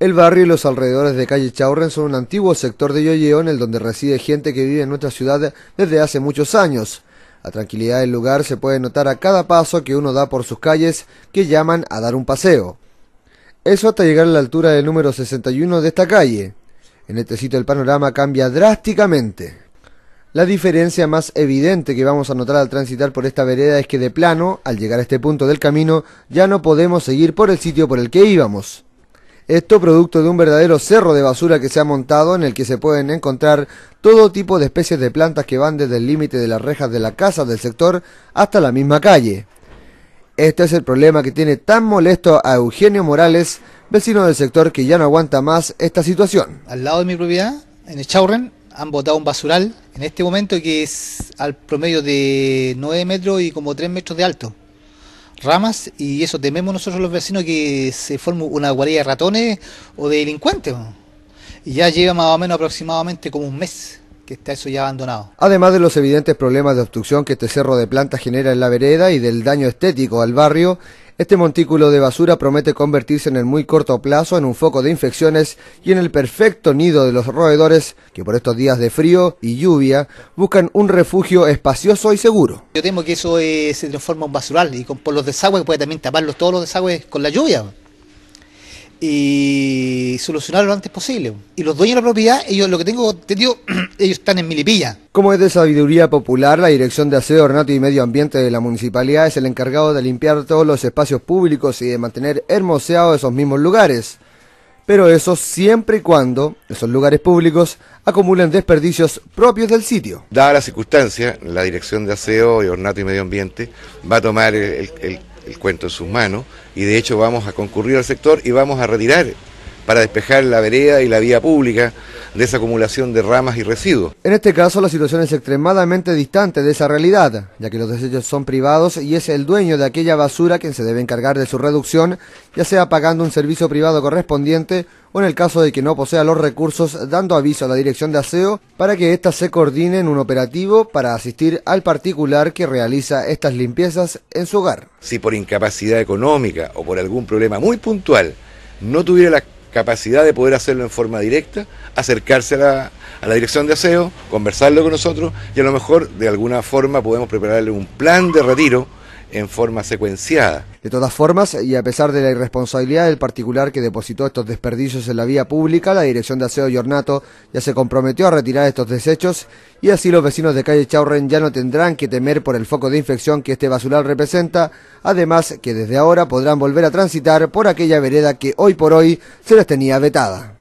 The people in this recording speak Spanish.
El barrio y los alrededores de calle Chaurren son un antiguo sector de Yoyeo en el donde reside gente que vive en nuestra ciudad desde hace muchos años. La tranquilidad del lugar se puede notar a cada paso que uno da por sus calles que llaman a dar un paseo. Eso hasta llegar a la altura del número 61 de esta calle. En este sitio el panorama cambia drásticamente. La diferencia más evidente que vamos a notar al transitar por esta vereda es que de plano, al llegar a este punto del camino, ya no podemos seguir por el sitio por el que íbamos. Esto producto de un verdadero cerro de basura que se ha montado en el que se pueden encontrar todo tipo de especies de plantas que van desde el límite de las rejas de la casa del sector hasta la misma calle. Este es el problema que tiene tan molesto a Eugenio Morales, vecino del sector que ya no aguanta más esta situación. Al lado de mi propiedad, en Echaurren, han botado un basural en este momento que es al promedio de 9 metros y como 3 metros de alto ramas y eso tememos nosotros los vecinos que se forme una guarida de ratones o de delincuentes. Y ya lleva más o menos aproximadamente como un mes que está eso ya abandonado. Además de los evidentes problemas de obstrucción que este cerro de plantas genera en la vereda y del daño estético al barrio, este montículo de basura promete convertirse en el muy corto plazo en un foco de infecciones y en el perfecto nido de los roedores que por estos días de frío y lluvia buscan un refugio espacioso y seguro. Yo temo que eso eh, se transforma en basural y con, por los desagües puede también taparlos todos los desagües con la lluvia y solucionarlo lo antes posible. Y los dueños de la propiedad, ellos lo que tengo entendido, ellos están en Milipilla. Como es de sabiduría popular, la Dirección de Aseo, Ornato y Medio Ambiente de la Municipalidad es el encargado de limpiar todos los espacios públicos y de mantener hermoseados esos mismos lugares. Pero eso siempre y cuando esos lugares públicos acumulen desperdicios propios del sitio. Dada la circunstancia, la Dirección de Aseo, y Ornato y Medio Ambiente va a tomar el, el el cuento en sus manos y de hecho vamos a concurrir al sector y vamos a retirar para despejar la vereda y la vía pública de esa acumulación de ramas y residuos. En este caso la situación es extremadamente distante de esa realidad, ya que los desechos son privados y es el dueño de aquella basura quien se debe encargar de su reducción, ya sea pagando un servicio privado correspondiente o en el caso de que no posea los recursos dando aviso a la dirección de aseo para que ésta se coordine en un operativo para asistir al particular que realiza estas limpiezas en su hogar. Si por incapacidad económica o por algún problema muy puntual no tuviera la capacidad de poder hacerlo en forma directa, acercarse a la, a la, dirección de aseo, conversarlo con nosotros y a lo mejor de alguna forma podemos prepararle un plan de retiro en forma secuenciada. De todas formas, y a pesar de la irresponsabilidad del particular que depositó estos desperdicios en la vía pública, la Dirección de Aseo y Ornato ya se comprometió a retirar estos desechos y así los vecinos de calle Chaurren ya no tendrán que temer por el foco de infección que este basural representa, además que desde ahora podrán volver a transitar por aquella vereda que hoy por hoy se les tenía vetada.